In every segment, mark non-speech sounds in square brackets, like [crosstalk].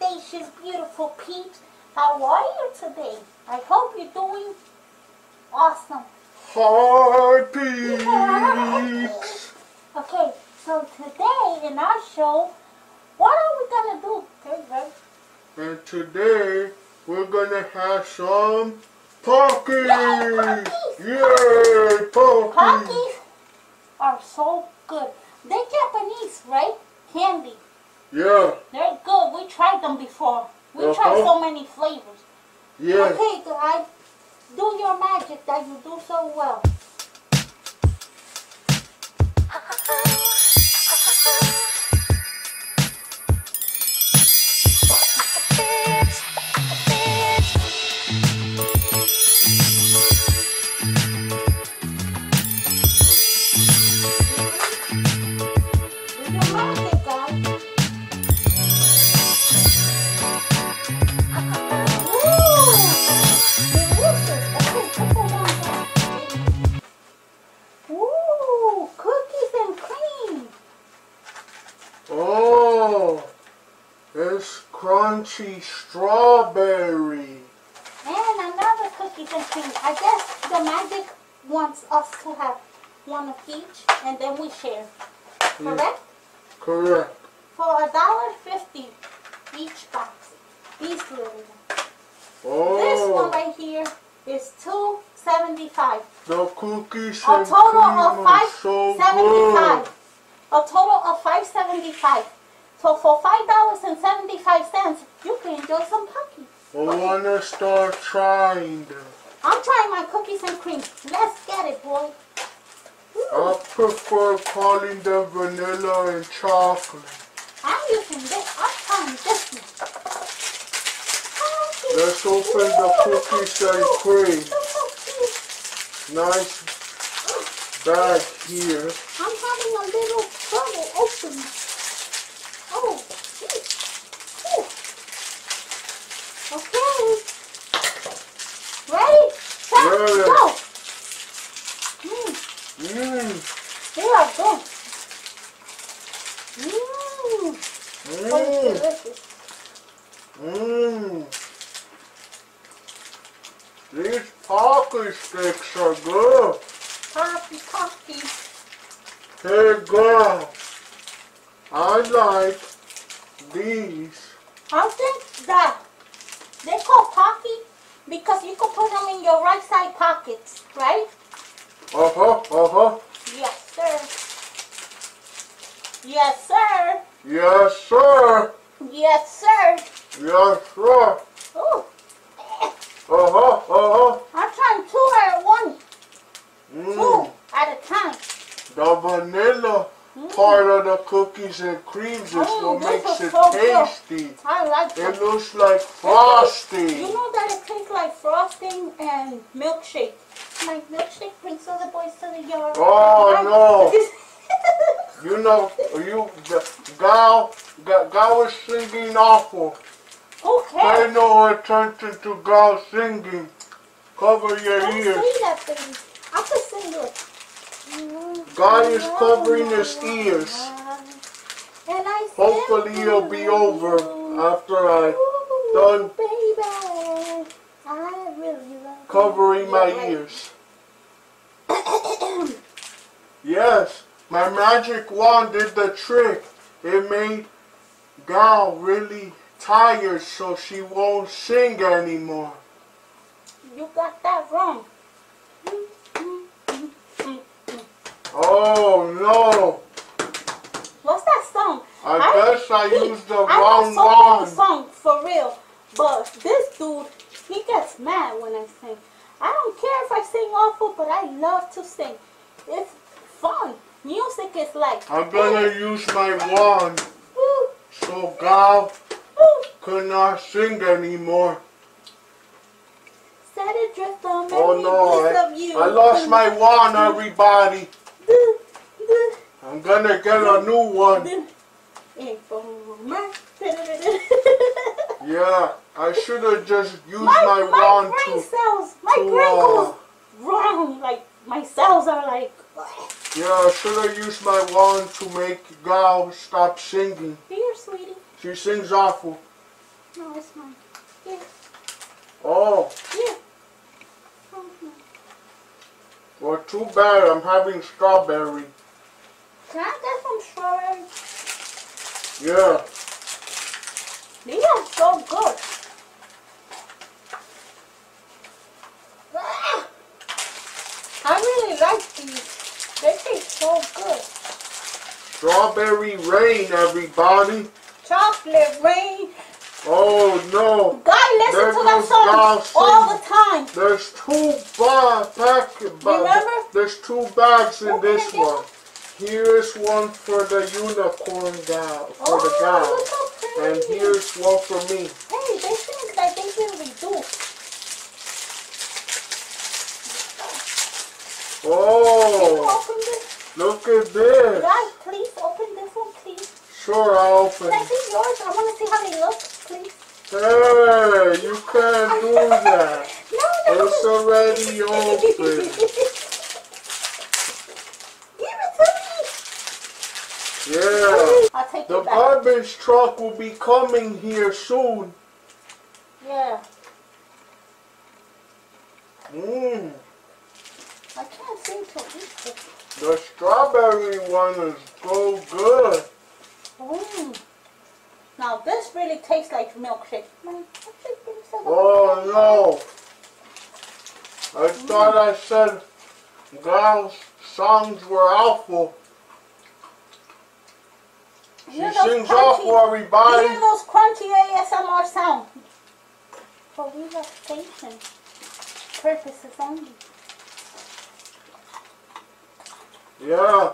audacious, beautiful peeps. How are you today? I hope you're doing awesome. Hi, peeps. [laughs] Okay, so today in our show, what are we gonna do? Okay, right? And today we're gonna have some Pockies. Yay, Yay, Pockies. Pockies are so good. They're Japanese, right? Candy. Yeah, They're tried them before. We tried so many flavors. yeah. Okay, guys, do your magic that you do so well. Strawberry. And another cookies and cream. I guess the magic wants us to have one of each, and then we share. Mm. Correct? Correct. For a dollar fifty each box. These little ones. This oh. one right here is two seventy five. the cookies A and total of five so seventy good. A total of five seventy five. So for five dollars and seventy five cents, you can enjoy some cookies. I wanna start trying them. I'm trying my cookies and cream. Let's get it, boy. Ooh, I prefer calling them vanilla and chocolate. I'm using this. I'm trying this one. Let's open the cookies and cream. so, so cute. Nice bag here. I'm having a little trouble opening. Oh, gee. Ooh. Okay. Ready? Go. Mm, Mmm, they are good. Mmm. Oh, mmm, mmm. These pocky sticks are good. Coffee, coffee. Hey girl, I like these. I think that they call pocky because you can put them in your right side pockets, right? Uh-huh, uh-huh. Yes, sir. Yes, sir. Yes, sir. Yes, sir. Yes, sir. Ooh, Uh-huh, uh-huh. I'm trying two at one, Mmm. two at a time. The vanilla part of the cookies and creams is Mm, what makes it tasty. I like It it. looks like frosting. You know that it tastes like frosting and milkshake. My milkshake brings all the boys to the yard. Oh, no. [laughs] [laughs] You know, you, the gal, gal, gal was singing awful. Who Pay no attention to gal singing. Cover your Don't ears. say that thing. I could sing it. God is covering his ears. Hopefully it'll be over after I done covering my ears. Yes, my magic wand did the trick. It made Gal really tired so she won't sing anymore. You got that wrong. Oh no, What's that song? I, I- guess I He- used the I know wrong so wand. songs for real, but this dude, he gets mad when I sing. I don't care if I sing awful, but I love to sing. It's fun. Music is like. I'm gonna use my wand so Gal could not sing anymore. Set adrift on Oh no, I, of you. I lost my wand, everybody. I'm gonna get a new one. [laughs] Yeah, I should have just used my, my, my wand brain to. cells, my to, brain uh, goes wrong. Like my cells are like. [sighs] Yeah, I should have used my wand to make Gal stop singing. Here, sweetie. She sings awful. No, it's mine. Here, Oh, here. Well, too bad. I'm having strawberry. Can I get some strawberries? Yeah. These are so good. Ah! I really like these. They taste so good. Strawberry rain, everybody. Chocolate rain. Oh no. God, listen There to that song all the time. There's two ba- pack, ba- Remember? There's two bags in Open this one. Here's one for the unicorn gal, for the oh, gal. look how pretty. And here's one for me. Hey, they think that they really do. Oh, can you Oh, open this? look at this. Guys, please open this one, please. Sure, I'll open. Can I see yours? I want to see how they look, please. Hey, you can't [laughs] do that. No, no. It's already [laughs] open. Give it to me. Yeah. The garbage truck will be coming here soon. Yeah. Mmm. I can't seem to eat it. The strawberry one is so good. Mm. Now this really tastes like milkshake. My milkshake tastes like a Oh no. I thought I said girls' songs were awful. She Hear sings crunchy- awful, everybody. Hear those crunchy ASMR sounds. For relaxation purposes only. Yeah.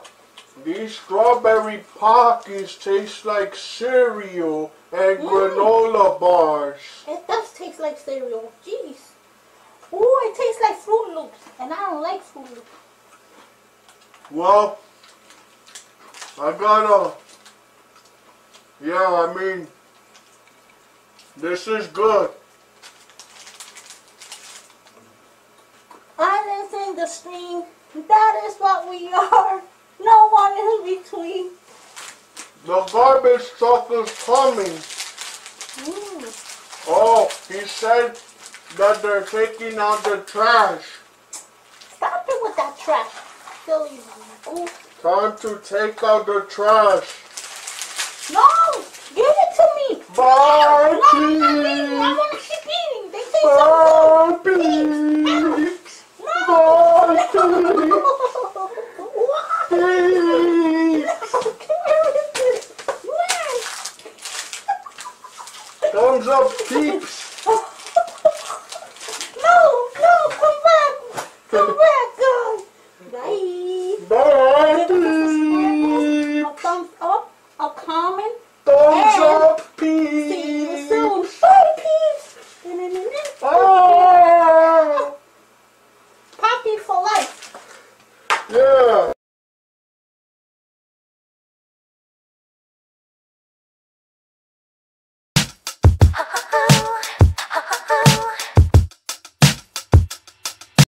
These strawberry pockets taste like cereal and Mm. granola bars. It does taste like cereal. Jeez. Ooh, it tastes like Froot Loops. And I don't like Froot Loops. Well, I gotta. Yeah, I mean, this is good. Islands in the stream. That is what we are. No one in between. The garbage truck is coming. Mm. Oh, he said that they're taking out the trash. Stop it with that trash. Goof. Time to take out the trash. No! Give it to me! Bye, No,